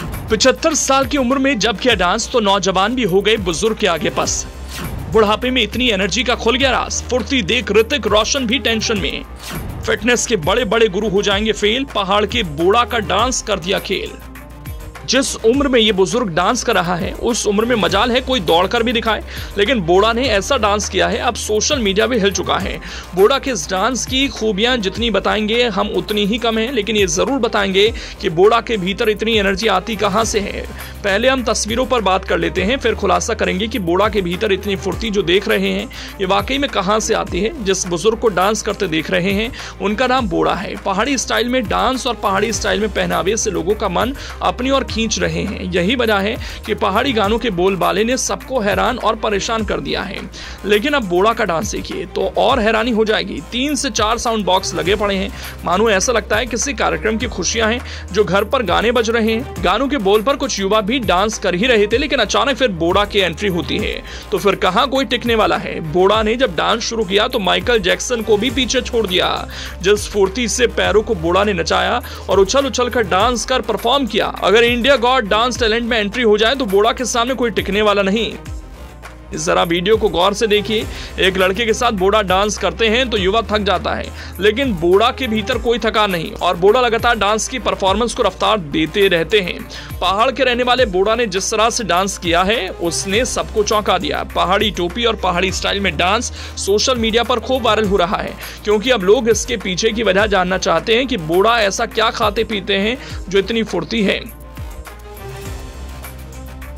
पिछहत्तर साल की उम्र में जब किया डांस तो नौजवान भी हो गए बुज़ुर्ग के आगे पस। बुढ़ापे में इतनी एनर्जी का खुल गया रास फुर्ती देख ऋतिक रोशन भी टेंशन में। फिटनेस के बड़े बड़े गुरु हो जाएँगे फेल। पहाड़ के बोड़ा का डांस कर दिया खेल। जिस उम्र में ये बुज़ुर्ग डांस कर रहा है, उस उम्र में मजाल है, कोई दौड़कर भी दिखाए। लेकिन बोड़ा ने ऐसा डांस किया है, अब सोशल मीडिया भी हिल चुका है। बोड़ा के इस डांस की खूबियाँ जितनी बताएँगे, हम उतनी ही कम है, लेकिन ये ज़रूर बताएँगे कि बोड़ा के भीतर इतनी एनर्जी आती कहाँ से है। पहले हम तस्वीरों पर बात कर लेते हैं, फिर खुलासा करेंगे कि बोड़ा के भीतर इतनी फुर्ती जो देख रहे हैं, ये वाकई में कहाँ से आती है? जिस बुज़ुर्ग को डांस करते देख रहे हैं, उनका नाम बोड़ा है। पहाड़ी स्टाइल में डांस और पहाड़ी स्टाइल में पहनावे से लोगों का मन अपनी और खींच रहे हैं। यही वजह है कि पहाड़ी गानों के बोलबाले ने सबको हैरान और परेशान कर दिया है। लेकिन अब बोड़ा का डांस देखिए तो और हैरानी हो जाएगी। तीन से चार साउंड बॉक्स लगे पड़े हैं। मानो ऐसा लगता है किसी कार्यक्रम की खुशियाँ हैं, जो घर पर गाने बज रहे हैं। गानों के बोल पर कुछ युवा भी डांस कर ही रहे थे, लेकिन अचानक फिर बोड़ा की एंट्री होती है। तो फिर कहा कोई टिकने वाला है? बोड़ा ने जब डांस शुरू किया तो माइकल जैक्सन को भी पीछे छोड़ दिया। जिस फुर्ती से पैरों को बोड़ा ने नचाया और उछल उछल कर डांस कर परफॉर्म किया। अगर इंडिया गॉड डांस टैलेंट में एंट्री हो जाए तो बोड़ा के सामने कोई टिकने वाला नहीं। जरा वीडियो को गौर से देखिए। एक लड़के के साथ बोड़ा डांस करते हैं तो युवा थक जाता है, लेकिन बोड़ा के भीतर कोई थकान नहीं और बोड़ा लगातार डांस की परफॉर्मेंस को रफ्तार देते रहते हैं। पहाड़ के रहने वाले बोड़ा ने जिस तरह से डांस किया है, उसने सबको चौंका दिया। पहाड़ी टोपी और पहाड़ी स्टाइल में डांस सोशल मीडिया पर खूब वायरल हो रहा है, क्योंकि अब लोग इसके पीछे की वजह जानना चाहते हैं कि बोड़ा ऐसा क्या खाते पीते हैं जो इतनी फुर्ती है।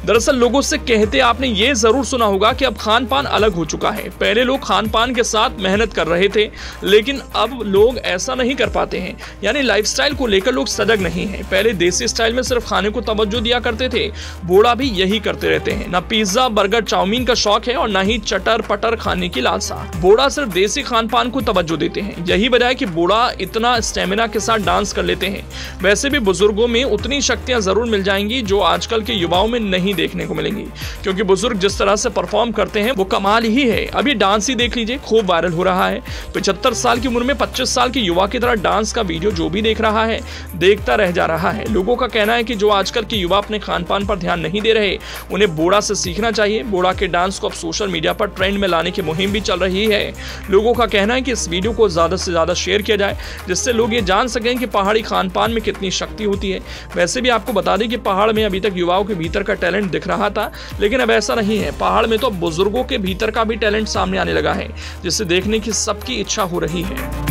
दरअसल लोगों से कहते आपने ये ज़रूर सुना होगा कि अब खान पान अलग हो चुका है। पहले लोग खान पान के साथ मेहनत कर रहे थे, लेकिन अब लोग ऐसा नहीं कर पाते हैं। यानी लाइफस्टाइल को लेकर लोग सजग नहीं है। पहले देसी स्टाइल में सिर्फ़ खाने को तवज्जो दिया करते थे बूढ़ा भी यही करते रहते हैं। न पिज्जा बर्गर चाउमीन का शौक है और न ही चटर पटर खाने की लालसा। बूढ़ा सिर्फ़ देसी खान पान को तवज्जो देते हैं। यही वजह है कि बूढ़ा इतना स्टेमिना के साथ डांस कर लेते हैं। वैसे भी बुज़ुर्गों में उतनी शक्तियाँ ज़रूर मिल जाएँगी जो आजकल के युवाओं में नहीं नहीं देखने को मिलेंगी। क्योंकि बुज़ुर्ग जिस तरह से परफॉर्म करते हैं, वो कमाल ही है। अभी डांस ही देख लीजिए, खूब वायरल हो रहा है। पचहत्तर साल की उम्र में पच्चीस साल के युवा की तरह डांस का वीडियो जो भी देख रहा है, देखता रह जा रहा है। लोगों का कहना है कि जो आजकल के युवा अपने खान पान पर ध्यान नहीं दे रहे, उन्हें बोड़ा से सीखना चाहिए। बोड़ा के डांस को अब सोशल मीडिया पर ट्रेंड में लाने की मुहिम भी चल रही है। लोगों का कहना है कि इस वीडियो को ज़्यादा से ज़्यादा शेयर किया जाए, जिससे लोग ये जान सकें कि पहाड़ी खान पान में कितनी शक्ति होती है। वैसे भी आपको बता दें कि पहाड़ में अभी तक युवाओं के भीतर का टैलेंट दिख रहा रहा था, लेकिन अब ऐसा नहीं है। पहाड़ में तो बुज़ुर्गों के भीतर का भी टैलेंट सामने आने लगा है जिसे देखने की सबकी इच्छा हो रही है।